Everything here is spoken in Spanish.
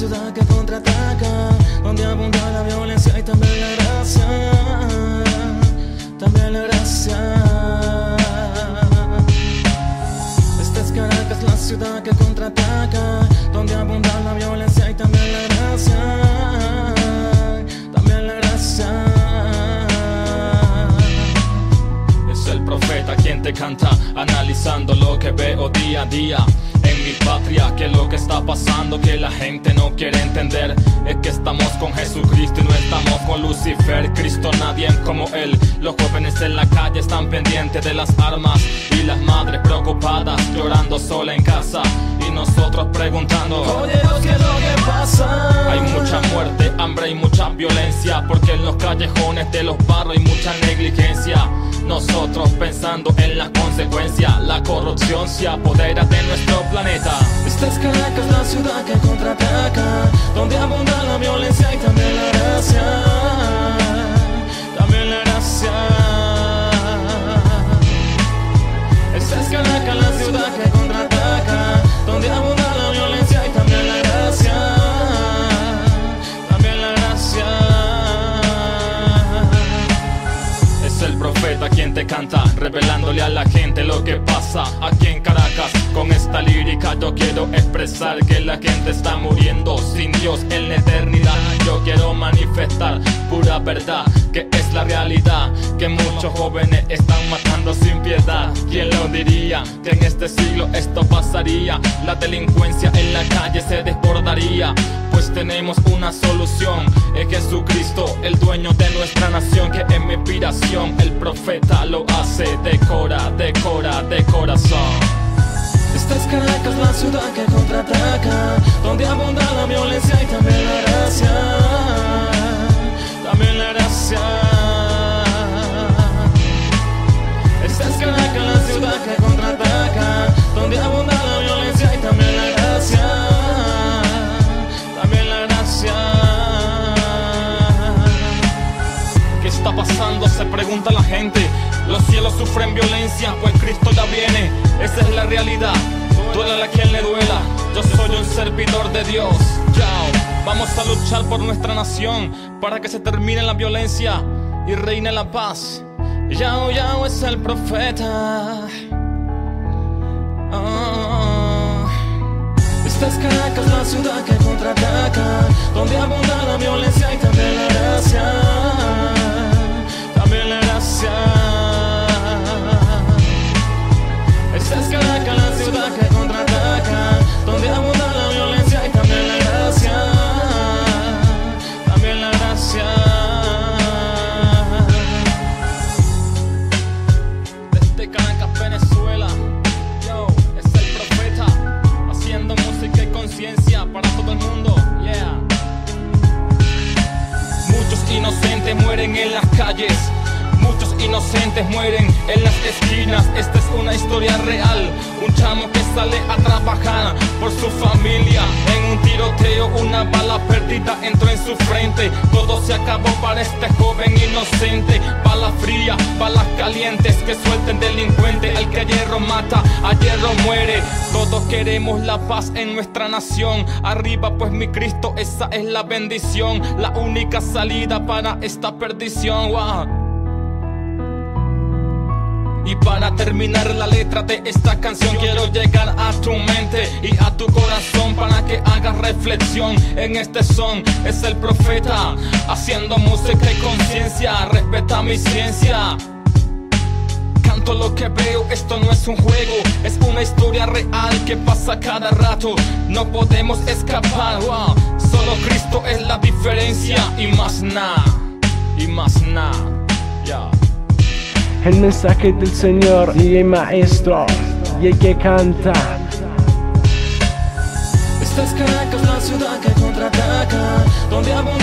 ciudad que contraataca, donde abunda la violencia y también la gracia, también la gracia. Esta es Caracas, la ciudad que contraataca, donde abunda la violencia y también la gracia, también la gracia. Es el profeta quien te canta, analizando lo que veo día a día patria que lo que está pasando que la gente no quiere entender. Es que estamos con Jesucristo y no estamos con Lucifer Cristo nadie como él. Los jóvenes en la calle están pendientes de las armas y las madres preocupadas llorando sola en casa y nosotros preguntando violencia porque en los callejones de los barrios hay mucha negligencia nosotros pensando en las consecuencias, la corrupción se apodera de nuestro planeta. Esta es Caracas, la ciudad que contraataca, donde abunda la violencia y también la gracia, aquí en Caracas. Con esta lírica yo quiero expresar que la gente está muriendo sin Dios en la eternidad. Yo quiero manifestar pura verdad, que es la realidad, que muchos jóvenes están matando sin piedad. ¿Quién lo diría? Que en este siglo esto pasaría, la delincuencia en la calle se desbordaría. Pues tenemos una solución, dueño de nuestra nación, que es mi inspiración. El profeta lo hace, decora, decora, de corazón. Esta es Caracas, la ciudad que contraataca, pasando? Se pregunta la gente. Los cielos sufren violencia, pues Cristo ya viene. Esa es la realidad. Duela a quien le duela. Yo soy un servidor de Dios. Yao. Vamos a luchar por nuestra nación para que se termine la violencia y reine la paz. Yao Yao es el profeta. Ah. Esta es Caracas, la ciudad que contraataca, donde abunda la violencia y también la mueren en las calles, muchos inocentes mueren en las esquinas. Esta es una historia real, un chamo que sale a trabajar por su familia. En un tiroteo, una bala perdida entró en su frente. Todo se acabó para este joven inocente. Bala fría, balas calientes que suelten delincuente. Al que hierro mata, a hierro muere. Todos queremos la paz en nuestra nación. Arriba, pues mi Cristo, esa es la bendición. La única salida para esta perdición. Y para terminar la letra de esta canción quiero llegar a tu mente y a tu corazón para que hagas reflexión en este son. Es el profeta haciendo música y conciencia, respeta mi ciencia. Canto lo que veo, esto no es un juego, es una historia real que pasa cada rato. No podemos escapar, wow. solo Cristo es la diferencia y más nada, y más nada. Yeah. El mensaje del Señor y el Maestro y el que canta. Esta es Caracas, la ciudad que contraataca, donde abunda